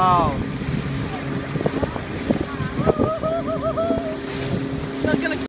Wow.